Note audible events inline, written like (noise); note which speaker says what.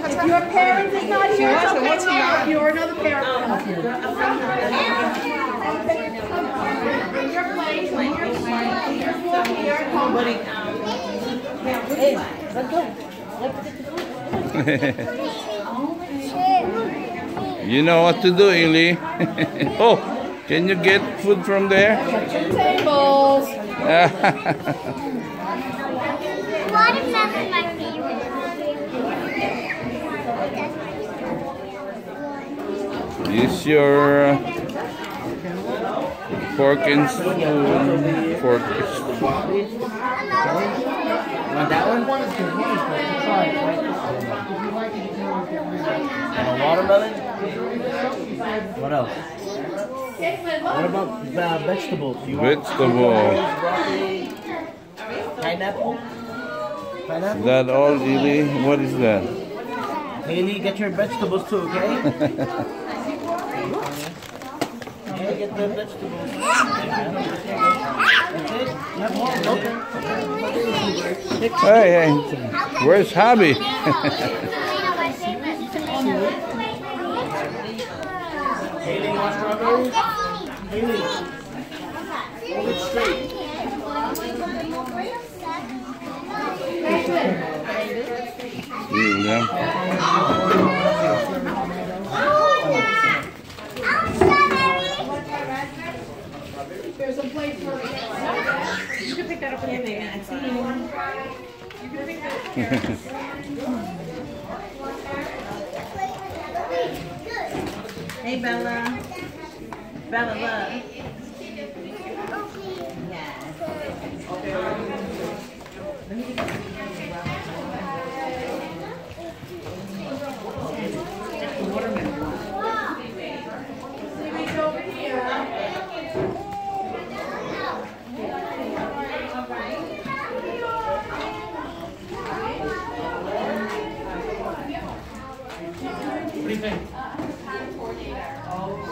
Speaker 1: If your parent is not here, it's okay. We'll you or another parent. Oh, bring your plate, bring your plate, bring your fork here. Come, buddy. Hey, let's (laughs) go.
Speaker 2: You know what to do, Ili. (laughs) oh, can you get food from there? (laughs)
Speaker 1: Tables.
Speaker 3: Watermelon my favorite.
Speaker 2: Use your fork and spoon. Fork and spoon.
Speaker 4: Want that one? Uh, watermelon? What else? What about uh, vegetables? You want
Speaker 2: Vegetable.
Speaker 4: broccoli, pineapple?
Speaker 2: Is that all, Ili? What is that?
Speaker 4: Haley, get your vegetables too, okay? (laughs) Yeah, get the vegetables. That's it? You have more, okay?
Speaker 2: Hey, hey. Where's Hobby? (laughs) (laughs)
Speaker 3: my favorite.
Speaker 4: Haley, you want strawberries? Haley, hold it straight.
Speaker 2: Yeah.
Speaker 1: There's a plate for you. You can pick that up in there. I you. You can pick that
Speaker 5: Hey Bella. Bella love.
Speaker 4: What do you think? tornado. Oh.